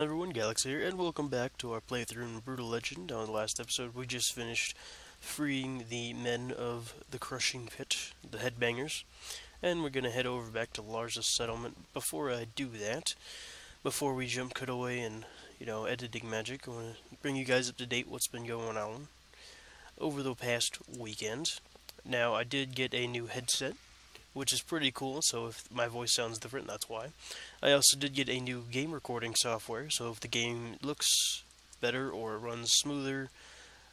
everyone, Galaxy here, and welcome back to our playthrough in Brutal Legend. On the last episode, we just finished freeing the men of the Crushing Pit, the Headbangers, and we're going to head over back to Lars' settlement. Before I do that, before we jump cut away and, you know, editing magic, I want to bring you guys up to date what's been going on over the past weekend. Now, I did get a new headset, which is pretty cool, so if my voice sounds different, that's why. I also did get a new game recording software, so if the game looks better or runs smoother,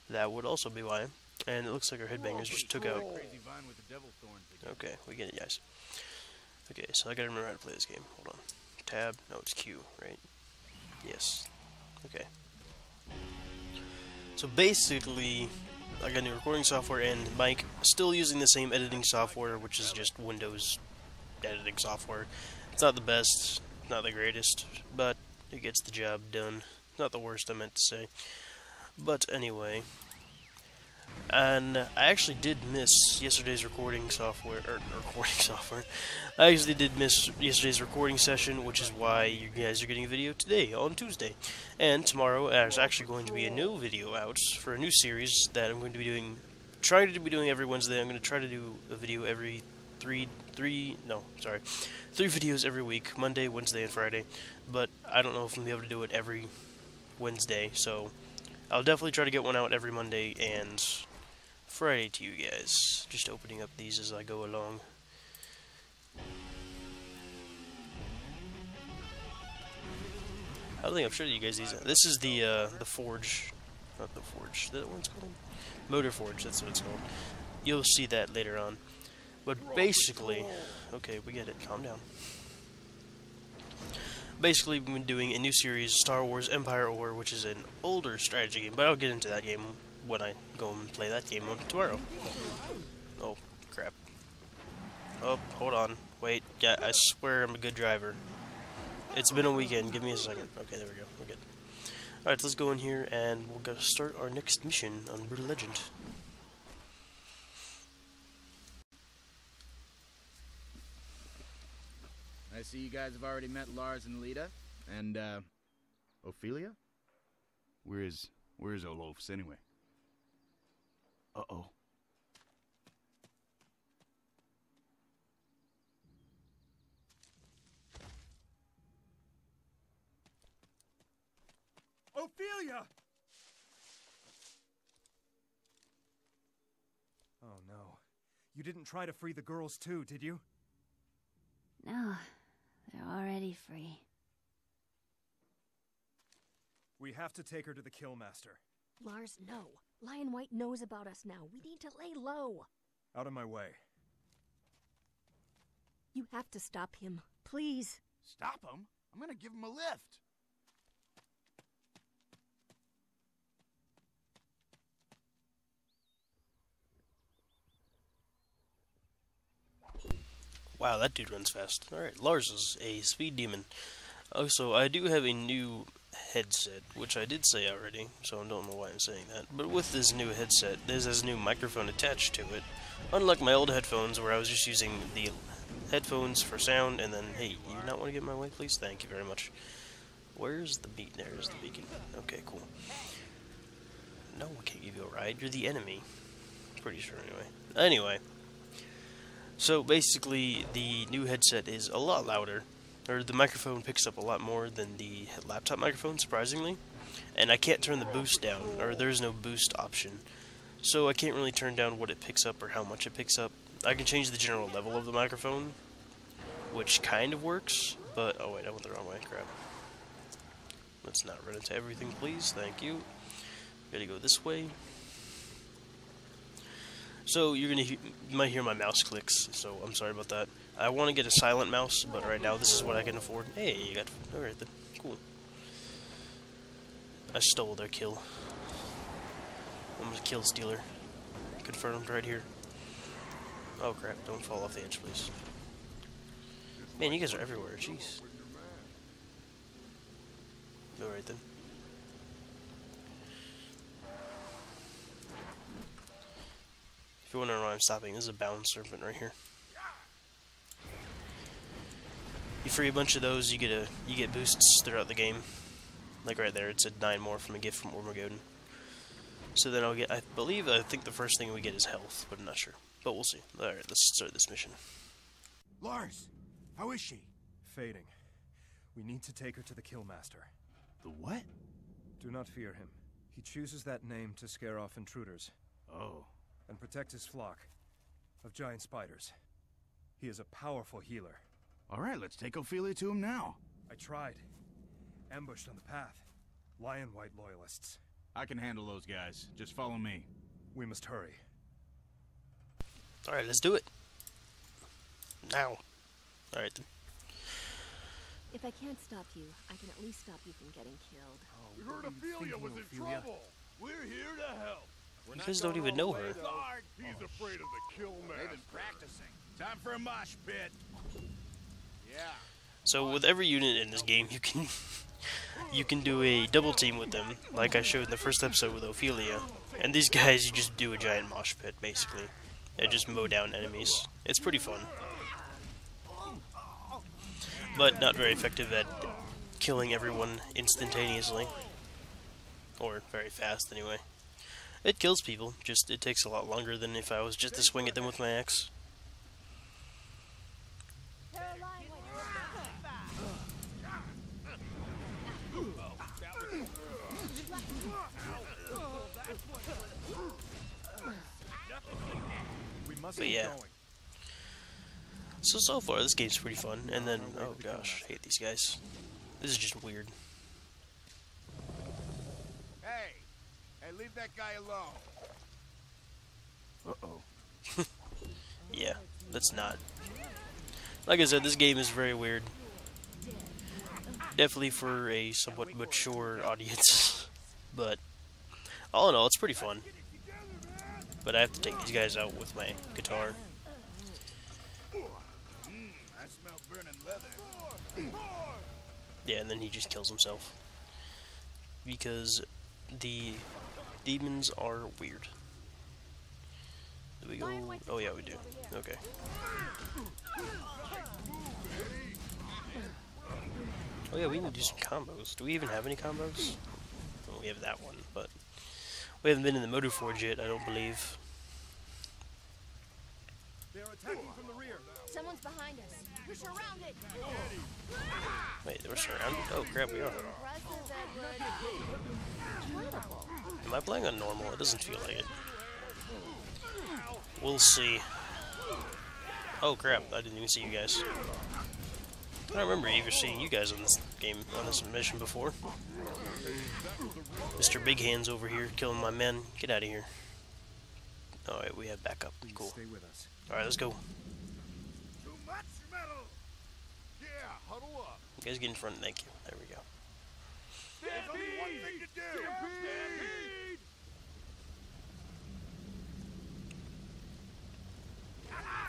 that would also be why. And it looks like our headbangers just took out. Okay, we get it, guys. Okay, so I gotta remember how to play this game. Hold on. Tab. No, it's Q, right? Yes. Okay. So basically, I got new recording software and mic. Still using the same editing software, which is just Windows editing software. It's not the best, not the greatest, but it gets the job done. Not the worst I meant to say. But anyway. And I actually did miss yesterday's recording software, or recording software. I actually did miss yesterday's recording session, which is why you guys are getting a video today, on Tuesday. And tomorrow, there's actually going to be a new video out for a new series that I'm going to be doing, trying to be doing every Wednesday. I'm going to try to do a video every three, three, no, sorry, three videos every week, Monday, Wednesday, and Friday. But I don't know if I'm going to be able to do it every Wednesday, so I'll definitely try to get one out every Monday and Friday to you guys. Just opening up these as I go along. I don't think I've showed you guys these. This is the uh, the forge, not the forge. That it's called? Motor forge. That's what it's called. You'll see that later on. But basically, okay, we get it. Calm down. Basically, we've been doing a new series, Star Wars Empire War, which is an older strategy game, but I'll get into that game when I go and play that game on tomorrow. Oh, crap. Oh, hold on. Wait, yeah, I swear I'm a good driver. It's been a weekend. Give me a second. Okay, there we go. We're good. Alright, let's go in here and we'll go start our next mission on Brutal Legend. I see you guys have already met Lars and Lita. And, uh, Ophelia? Where is where is Olofs anyway? Uh oh. Ophelia! Oh no. You didn't try to free the girls too, did you? No, they're already free. We have to take her to the Killmaster. Lars, no. Lionwhite knows about us now. We need to lay low. Out of my way. You have to stop him. Please. Stop him? I'm gonna give him a lift. Wow, that dude runs fast. Alright, Lars is a speed demon. Also, I do have a new headset, which I did say already, so I don't know why I'm saying that. But with this new headset, there's this new microphone attached to it. Unlike my old headphones, where I was just using the headphones for sound, and then, hey, you not want to get my way, please? Thank you very much. Where's the beacon? There's the beacon. Okay, cool. No, I can't give you a ride. You're the enemy. Pretty sure, anyway. Anyway. So, basically, the new headset is a lot louder or the microphone picks up a lot more than the laptop microphone, surprisingly. And I can't turn the boost down, or there's no boost option. So I can't really turn down what it picks up or how much it picks up. I can change the general level of the microphone, which kind of works, but, oh wait, I went the wrong way, crap. Let's not run into everything, please, thank you. Gotta go this way. So you're gonna you might hear my mouse clicks, so I'm sorry about that. I want to get a silent mouse, but right now this is what I can afford. Hey, you got alright then, cool. I stole their kill. I'm a kill stealer. Confirmed right here. Oh crap! Don't fall off the edge, please. Man, you guys are everywhere. Jeez. Alright then. If you're wondering why I'm stopping, this is a bound serpent right here. You free a bunch of those, you get a you get boosts throughout the game. Like right there, it said nine more from a gift from Ormagoden. So then I'll get, I believe, I think the first thing we get is health, but I'm not sure. But we'll see. Alright, let's start this mission. Lars, how is she? Fading. We need to take her to the Killmaster. The what? Do not fear him. He chooses that name to scare off intruders Oh. And protect his flock of giant spiders. He is a powerful healer. All right, let's take Ophelia to him now. I tried. Ambushed on the path. Lionwhite loyalists. I can handle those guys. Just follow me. We must hurry. Alright, let's do it. Now. Alright then. If I can't stop you, I can at least stop you from getting killed. Oh, We heard Ophelia was in trouble. We're here to help. You guys don't even know her. He's afraid of the kill They've been practicing. Time for a mosh pit. Yeah. So with every unit in this game, you can you can do a double team with them, like I showed in the first episode with Ophelia. And these guys, you just do a giant mosh pit, basically. And just mow down enemies. It's pretty fun. But not very effective at killing everyone instantaneously. Or very fast, anyway. It kills people, just it takes a lot longer than if I was just to swing at them with my axe. But yeah. So so far this game's pretty fun, and then oh gosh, I hate these guys. This is just weird. Hey. Hey, leave that guy alone. Uh-oh. Yeah, that's not. Like I said, this game is very weird. Definitely for a somewhat mature audience, but all in all, it's pretty fun. But I have to take these guys out with my guitar. I smell burning leather. Yeah, and then he just kills himself. Because the demons are weird. Do we go? Oh yeah, we do. Okay. Oh yeah, we need to do some combos. Do we even have any combos? Well, we have that one, but we haven't been in the Motor Forge yet, I don't believe. They are attacking from the rear. Someone's behind us. We're surrounded. Wait, we're surrounded? Oh crap, we are. Am I playing on normal? It doesn't feel like it. We'll see. Oh crap, I didn't even see you guys. I don't remember even seeing you guys on this game, on this mission before. Mr. Big Hands over here killing my men. Get out of here. Alright, we have backup. Cool. Alright, let's go. Too much metal. Yeah, huddle up. You guys get in front, thank you. There we go. Do. Stampede.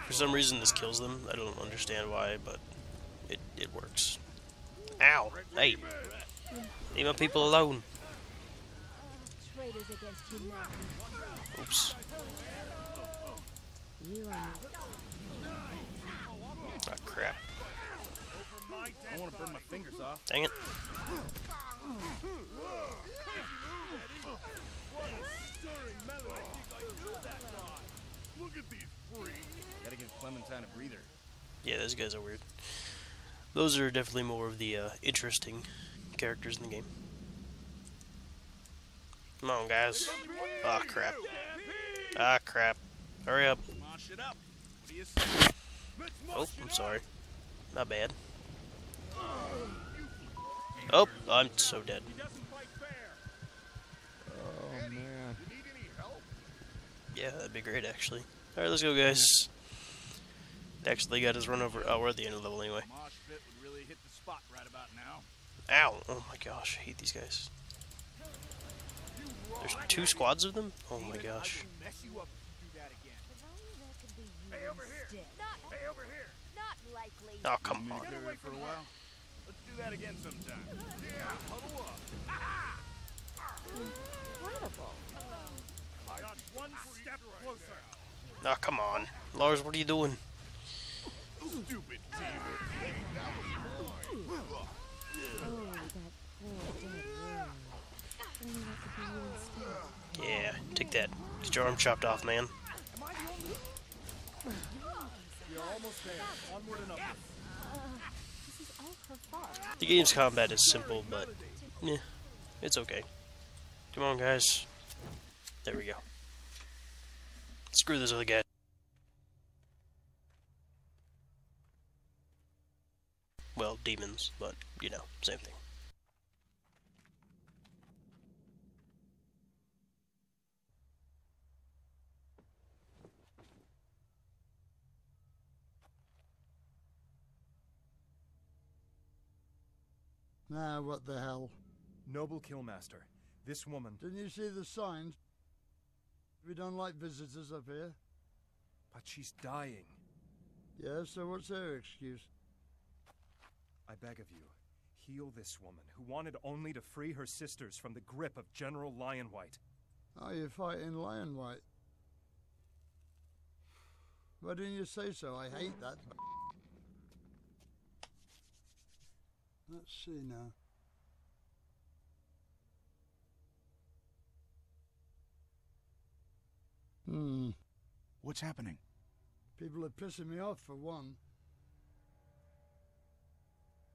For some reason this kills them. I don't understand why, but it, it works. Ow! Hey! Leave my people alone. Oops. Ah, crap. I want to burn my fingers off. Dang it. Look at these freaks. Gotta give Clementine a breather. Yeah, those guys are weird. Those are definitely more of the uh, interesting characters in the game. Come on, guys. Ah, crap. Ah, crap. Hurry up. Mosh it up. What do you say? Oh, I'm sorry. Not bad. Oh, I'm so dead. Oh, man. You need any help? Yeah, that'd be great, actually. Alright, let's go, guys. Actually, got us run over. Oh, we're at the end of the level anyway. Mosh pit would really hit the spot right about now. Ow! Oh my gosh, I hate these guys. There's two squads of them? Oh my gosh. Mess you up if you do that again. If only that could be you Hey, over here. Hey, over here. Oh, come on do that again sometime. Yeah, huddle up. Incredible. I got one step closer. Now, oh, come on. Lars, what are you doing? Stupid Yeah, take that. Get your arm chopped off, man. You're almost there. Onward and upward. The game's combat is simple, but yeah, it's okay. Come on, guys. There we go. Screw this other guy. Well, demons, but you know, same thing. Now, what the hell? Noble Killmaster, this woman. Didn't you see the signs? We don't like visitors up here. But she's dying. Yeah, so what's her excuse? I beg of you, heal this woman who wanted only to free her sisters from the grip of General Lionwhite. Oh, you're fighting Lionwhite. Why didn't you say so? I hate that. Let's see now. Hmm. What's happening? People are pissing me off for one.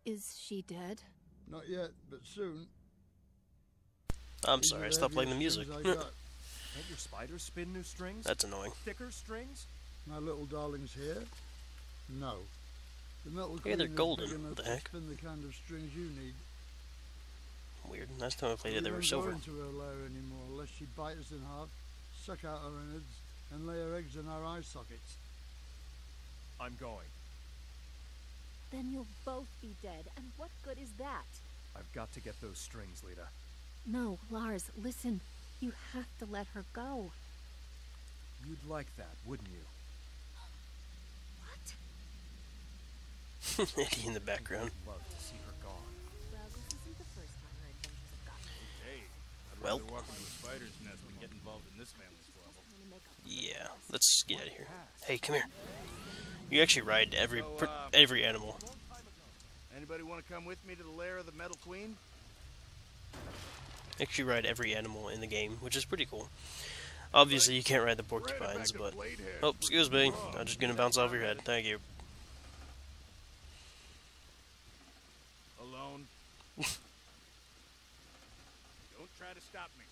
Is she dead? Not yet, but soon. I'm These sorry, I stopped playing the music. strings I got. Can't your spiders spin new strings? That's annoying. Thicker strings? My little darlings here? No. The metal Hey, they're golden. big enough What the heck? Spin the kind of strings you need. Weird. Last time I played we it, they were don't silver. go into her lair anymore unless she bite us in half, suck out our innards, and lay her eggs in our eye sockets. I'm going. Then you'll both be dead, and what good is that? I've got to get those strings, Lita. No, Lars, listen. You have to let her go. You'd like that, wouldn't you? Eddie in the background. Love to see her gone. Well, the first time her adventures have gotten Hey, I'd Well. rather walk into a spider's nest than get involved in this family squabble. trying to make up. Yeah, let's get out of here. Hey, come here. You actually ride every uh, every animal. Anybody want to come with me to the lair of the Metal Queen? Actually ride every animal in the game, which is pretty cool. Obviously, you can't ride the porcupines, but oh, excuse me, I'm just gonna bounce off your head. Thank you. Alone. Don't try to stop me.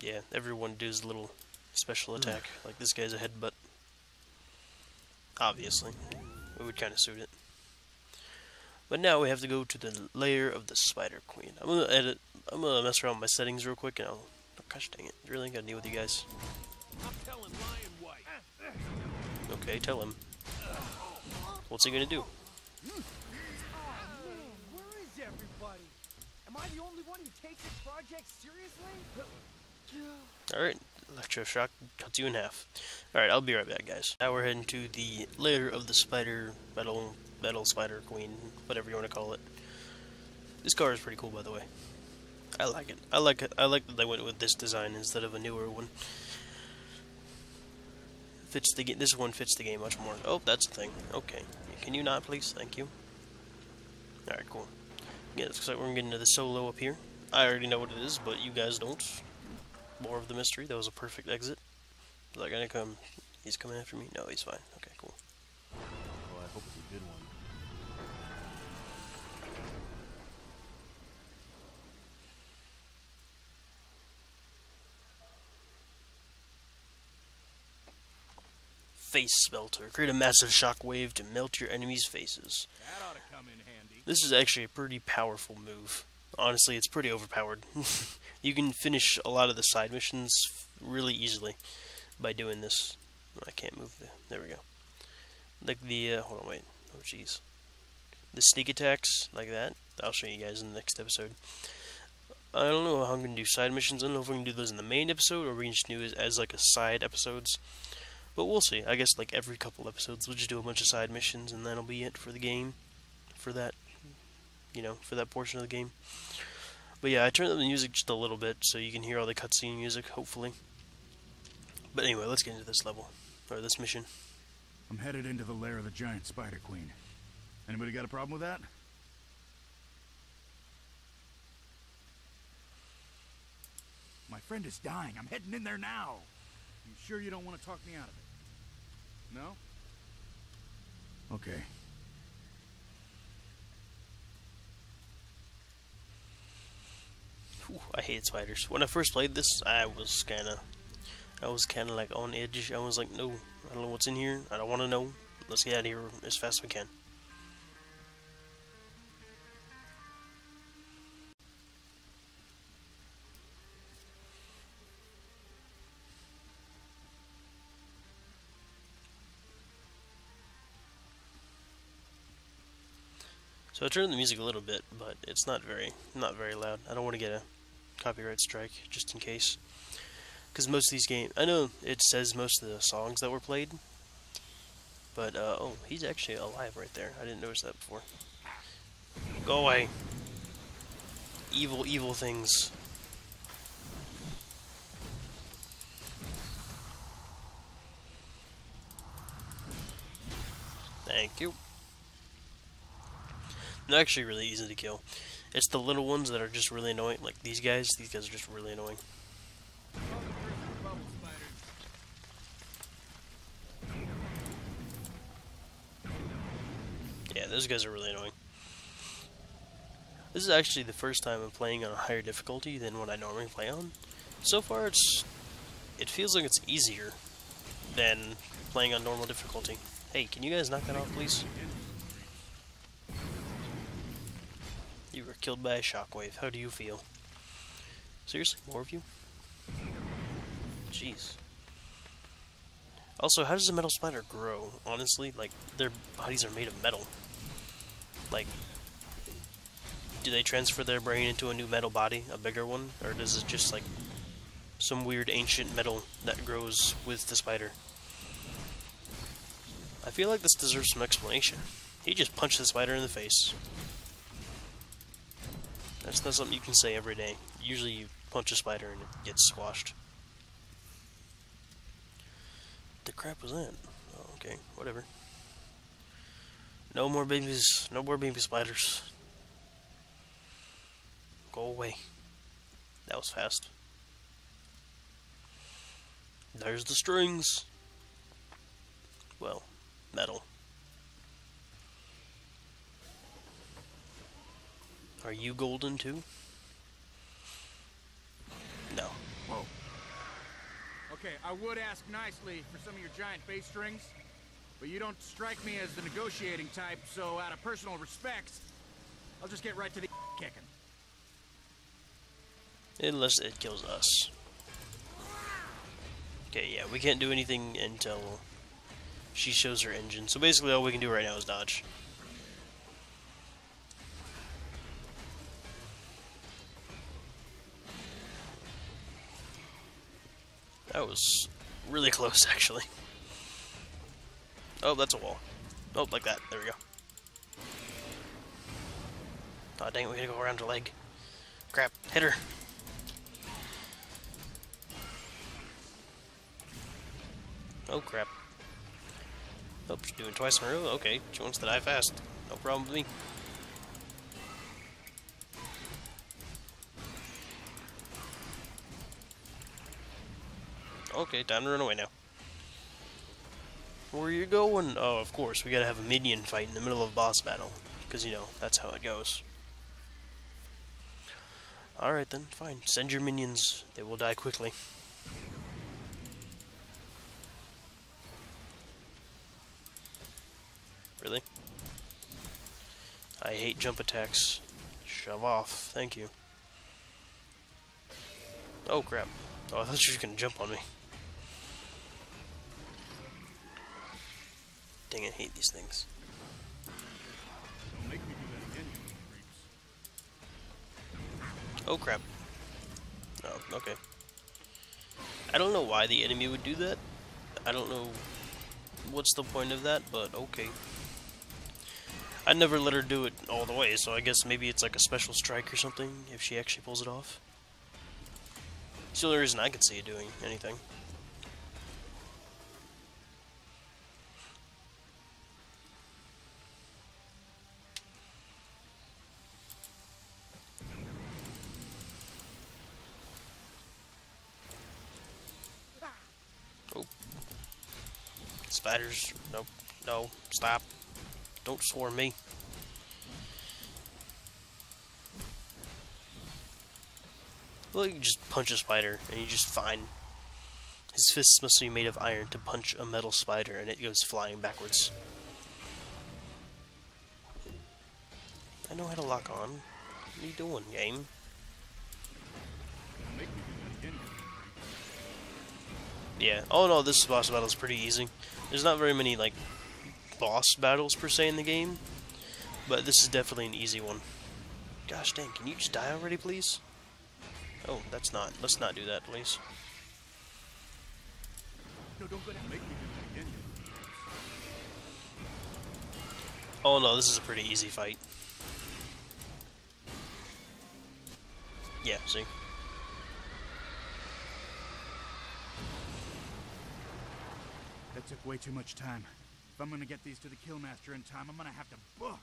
Yeah, everyone does a little special hmm. attack. Like this guy's a headbutt. Obviously, it would kind of suit it. But now we have to go to the lair of the Spider Queen. I'm gonna edit. I'm gonna mess around with my settings real quick, and I'll. Oh, gosh dang it! Really gotta deal with you guys. I'm telling Lionwhite. Okay, tell him. What's he gonna do? Hmm. Am I the only one who takes this project seriously? Alright, electroshock cuts you in half. Alright, I'll be right back, guys. Now we're heading to the lair of the spider, metal, metal spider queen, whatever you want to call it. This car is pretty cool, by the way. I like it. I like it. I like that they went with this design instead of a newer one. Fits the This one fits the game much more. Oh, that's the thing. Okay. Can you not, please? Thank you. Alright, cool. Yeah, it looks like we're getting to the solo up here. I already know what it is, but you guys don't more of the mystery. That was a perfect exit. Is that gonna come? He's coming after me? No, he's fine. Okay, cool. Well, I hope it's a good one. Face Smelter. Create a massive shockwave to melt your enemies' faces. This is actually a pretty powerful move. Honestly, it's pretty overpowered. you can finish a lot of the side missions really easily by doing this. I can't move the. There we go. Like the. Uh, hold on, wait. Oh, jeez. The sneak attacks, like that. I'll show you guys in the next episode. I don't know how I'm going to do side missions. I don't know if we can do those in the main episode or we can just do it as like a side episodes. But we'll see. I guess like every couple episodes we'll just do a bunch of side missions and that'll be it for the game. For that you know, for that portion of the game. But yeah, I turned up the music just a little bit so you can hear all the cutscene music, hopefully. But anyway, let's get into this level, or this mission. I'm headed into the lair of the giant spider queen. Anybody got a problem with that? My friend is dying. I'm heading in there now. You sure you don't want to talk me out of it? No? Okay. Whew, I hate spiders. When I first played this, I was kind of, I was kind of like on edge. I was like, no, I don't know what's in here. I don't want to know. Let's get out of here as fast as we can. So I turned the music a little bit, but it's not very, not very loud. I don't want to get a copyright strike, just in case. Because most of these games, I know it says most of the songs that were played, but uh, oh, he's actually alive right there. I didn't notice that before. Go away, evil, evil things. Thank you. They're actually really easy to kill. It's the little ones that are just really annoying, like these guys. These guys are just really annoying. Yeah, those guys are really annoying. This is actually the first time I'm playing on a higher difficulty than what I normally play on. So far, it's it feels like it's easier than playing on normal difficulty. Hey, can you guys knock that off, please? Killed by a shockwave. How do you feel? Seriously, more of you? Jeez. Also, how does a metal spider grow? Honestly, like, their bodies are made of metal. Like, do they transfer their brain into a new metal body, a bigger one? Or does it just, like, some weird ancient metal that grows with the spider? I feel like this deserves some explanation. He just punched the spider in the face. That's not something you can say every day. Usually you punch a spider and it gets squashed. The crap was that? Oh, okay, whatever. No more babies, no more baby spiders. Go away. That was fast. There's the strings. Well, metal. Are you golden too? No. Whoa. Okay, I would ask nicely for some of your giant bass strings, but you don't strike me as the negotiating type, so out of personal respect, I'll just get right to the kicking. Unless it kills us. Okay, yeah, we can't do anything until she shows her engine. So basically all we can do right now is dodge. That was really close, actually. Oh, that's a wall. Oh, like that. There we go. Oh, dang it, we gotta go around her leg. Crap, hit her. Oh, crap. Oh, she's doing twice in a row. Okay, she wants to die fast. No problem with me. Okay, time to run away now. Where are you going? Oh, of course, we gotta have a minion fight in the middle of a boss battle. Because, you know, that's how it goes. Alright then, fine. Send your minions. They will die quickly. Really? I hate jump attacks. Shove off. Thank you. Oh crap. Oh, I thought you were gonna jump on me. Dang I hate these things. Again. Oh crap. Oh, okay. I don't know why the enemy would do that. I don't know what's the point of that, but okay. I never let her do it all the way, so I guess maybe it's like a special strike or something if she actually pulls it off. It's the only reason I could see it doing anything. Spiders. No, no, stop. Don't swarm me. Well, you just punch a spider, and you just fine. His fists must be made of iron to punch a metal spider, and it goes flying backwards. I know how to lock on. What are you doing, game? Yeah. Oh no, this boss battle is pretty easy. There's not very many, like, boss battles per se in the game, but this is definitely an easy one. Gosh dang, can you just die already, please? Oh, that's not. Let's not do that, please. No, that. Oh no, this is a pretty easy fight. Yeah, see? That took way too much time. If I'm gonna get these to the Killmaster in time, I'm gonna have to book.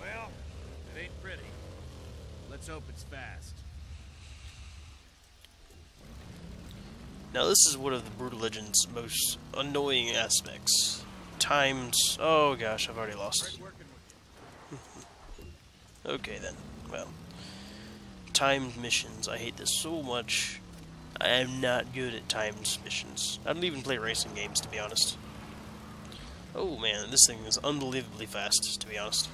Well, it ain't pretty. Let's hope it's fast. Now this is one of the Brutal Legends most annoying aspects. Times... Oh gosh, I've already lost. Okay then. Well. Timed missions. I hate this so much. I am not good at timed missions. I don't even play racing games, to be honest. Oh man, this thing is unbelievably fast, to be honest.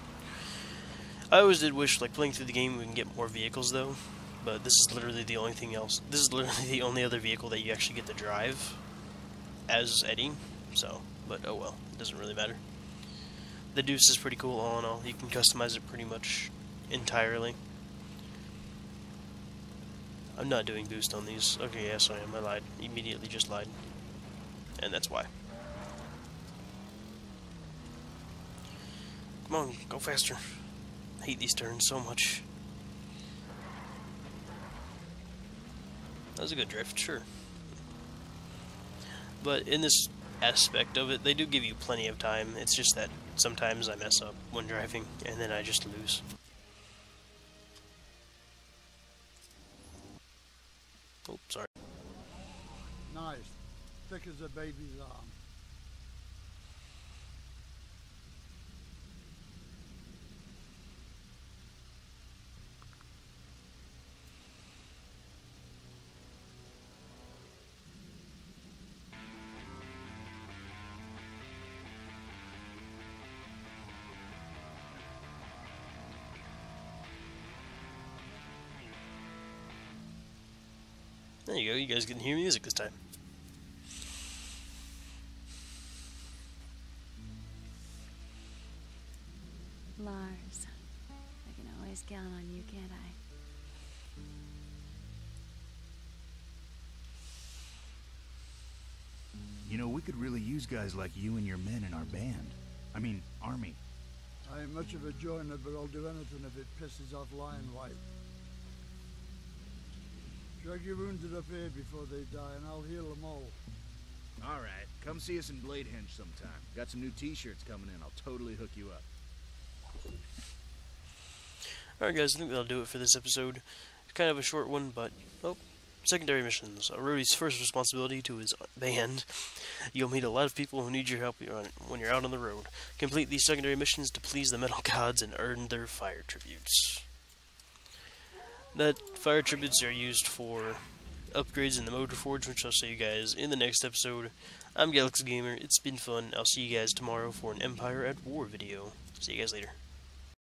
I always did wish, like, playing through the game we can get more vehicles, though. But this is literally the only thing else. This is literally the only other vehicle that you actually get to drive as Eddie. So, but oh well, it doesn't really matter. The Deuce is pretty cool, all in all. You can customize it pretty much entirely. I'm not doing boost on these. Okay, yes I am. I lied. Immediately just lied. And that's why. Come on, go faster. I hate these turns so much. That was a good drift, sure. But in this aspect of it, they do give you plenty of time. It's just that sometimes I mess up when driving, and then I just lose. Oh, sorry. Nice. Thick as a baby's arm. There you go, you guys can hear music this time. Lars, I can always count on you, can't I? You know, we could really use guys like you and your men in our band. I mean, army. I ain't much of a joiner, but I'll do anything if it pisses off Lionwhite. Drag your wounded up here before they die, and I'll heal them all. All right, come see us in Bladehenge sometime. Got some new T-shirts coming in. I'll totally hook you up. Alright guys, I think that'll do it for this episode. It's kind of a short one, but, oh, secondary missions. Uh, Rudy's first responsibility to his band. You'll meet a lot of people who need your help when you're out on the road. Complete these secondary missions to please the metal gods and earn their fire tributes. That fire tributes are used for upgrades in the Motor Forge, which I'll show you guys in the next episode. I'm Galaxy Gamer. It's been fun. I'll see you guys tomorrow for an Empire at War video. See you guys later.